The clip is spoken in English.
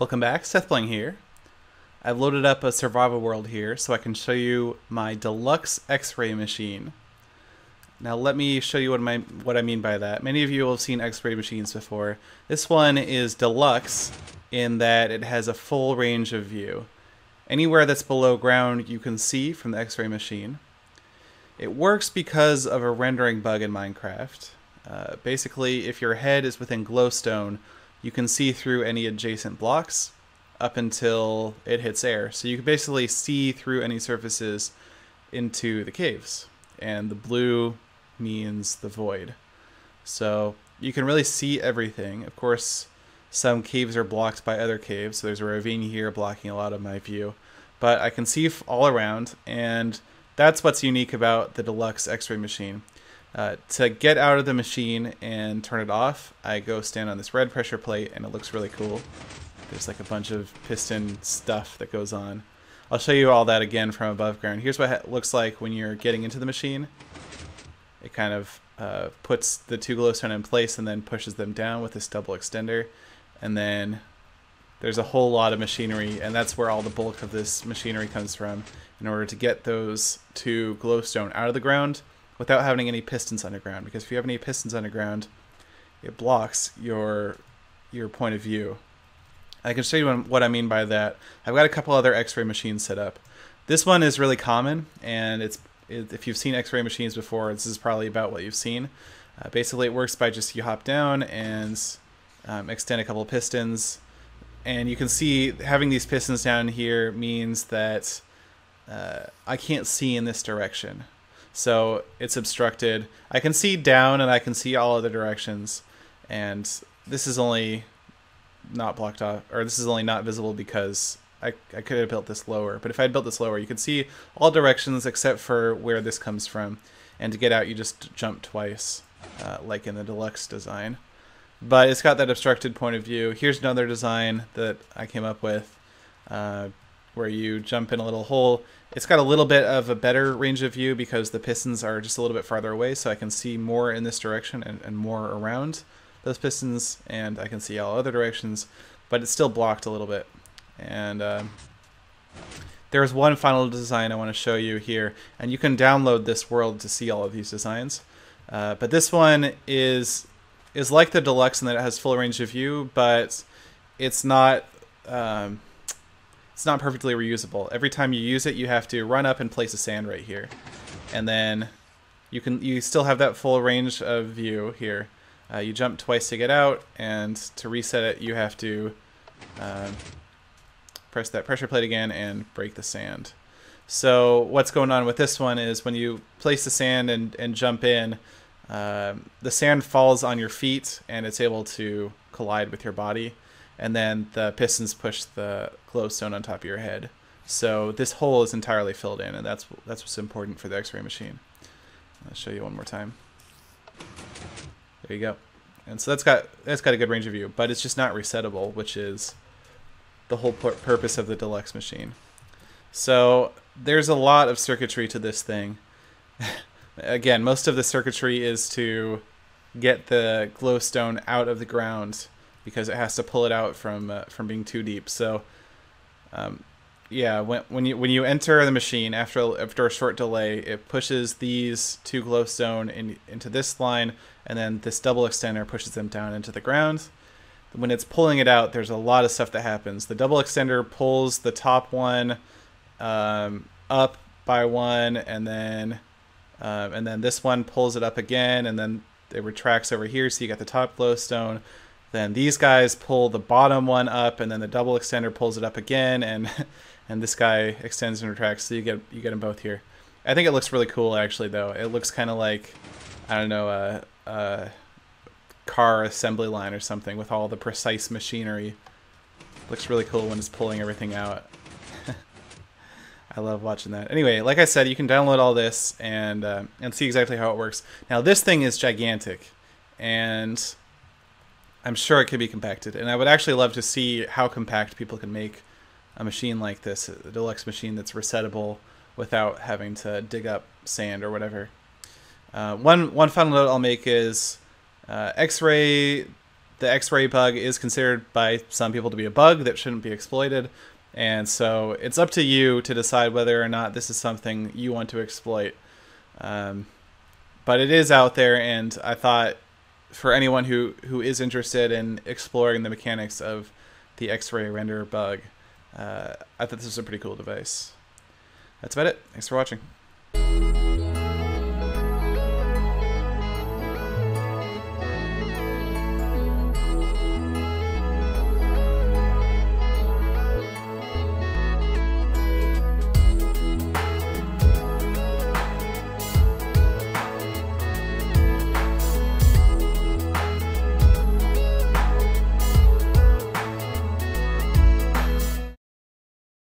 Welcome back, SethBling here. I've loaded up a survival world here so I can show you my deluxe x-ray machine. Now let me show you what, my, what I mean by that. Many of you will have seen x-ray machines before. This one is deluxe in that it has a full range of view. Anywhere that's below ground you can see from the x-ray machine. It works because of a rendering bug in Minecraft. Uh, basically, if your head is within glowstone, you can see through any adjacent blocks up until it hits air. So you can basically see through any surfaces into the caves. And the blue means the void. So you can really see everything. Of course, some caves are blocked by other caves. So there's a ravine here blocking a lot of my view. But I can see all around, and that's what's unique about the deluxe x-ray machine. Uh, to get out of the machine and turn it off, I go stand on this red pressure plate and it looks really cool. There's like a bunch of piston stuff that goes on. I'll show you all that again from above ground. Here's what it looks like when you're getting into the machine. It kind of uh, puts the two glowstone in place and then pushes them down with this double extender. And then there's a whole lot of machinery and that's where all the bulk of this machinery comes from in order to get those two glowstone out of the ground without having any pistons underground. Because if you have any pistons underground, it blocks your your point of view. I can show you what I mean by that. I've got a couple other X-ray machines set up. This one is really common, and it's it, if you've seen X-ray machines before, this is probably about what you've seen. Uh, basically, it works by just you hop down and um, extend a couple pistons, and you can see having these pistons down here means that uh, I can't see in this direction. So it's obstructed. I can see down and I can see all other directions. And this is only not blocked off, or this is only not visible because I, I could have built this lower. But if I had built this lower, you could see all directions except for where this comes from. And to get out, you just jump twice, uh, like in the deluxe design. But it's got that obstructed point of view. Here's another design that I came up with. Uh, where you jump in a little hole. It's got a little bit of a better range of view because the pistons are just a little bit farther away, so I can see more in this direction and, and more around those pistons, and I can see all other directions, but it's still blocked a little bit. And uh, there's one final design I want to show you here, and you can download this world to see all of these designs. Uh, but this one is is like the deluxe in that it has full range of view, but it's not um, it's not perfectly reusable. Every time you use it, you have to run up and place a sand right here. And then you can you still have that full range of view here. Uh, you jump twice to get out, and to reset it, you have to uh, press that pressure plate again and break the sand. So what's going on with this one is when you place the sand and, and jump in, um, the sand falls on your feet and it's able to collide with your body and then the pistons push the glowstone on top of your head. So this hole is entirely filled in, and that's that's what's important for the X-ray machine. I'll show you one more time. There you go. And so that's got that's got a good range of view, but it's just not resettable, which is the whole purpose of the deluxe machine. So there's a lot of circuitry to this thing. Again, most of the circuitry is to get the glowstone out of the ground because it has to pull it out from uh, from being too deep. So, um, yeah, when when you when you enter the machine after after a short delay, it pushes these two glowstone in, into this line, and then this double extender pushes them down into the ground. When it's pulling it out, there's a lot of stuff that happens. The double extender pulls the top one um, up by one, and then uh, and then this one pulls it up again, and then it retracts over here, so you got the top glowstone. Then these guys pull the bottom one up, and then the double extender pulls it up again, and and this guy extends and retracts. So you get you get them both here. I think it looks really cool, actually. Though it looks kind of like I don't know a, a car assembly line or something with all the precise machinery. Looks really cool when it's pulling everything out. I love watching that. Anyway, like I said, you can download all this and uh, and see exactly how it works. Now this thing is gigantic, and I'm sure it could be compacted, and I would actually love to see how compact people can make a machine like this, a deluxe machine that's resettable without having to dig up sand or whatever. Uh, one one final note I'll make is uh, X-ray the X-ray bug is considered by some people to be a bug that shouldn't be exploited, and so it's up to you to decide whether or not this is something you want to exploit. Um, but it is out there, and I thought for anyone who who is interested in exploring the mechanics of the X-ray render bug, uh, I thought this was a pretty cool device. That's about it. Thanks for watching.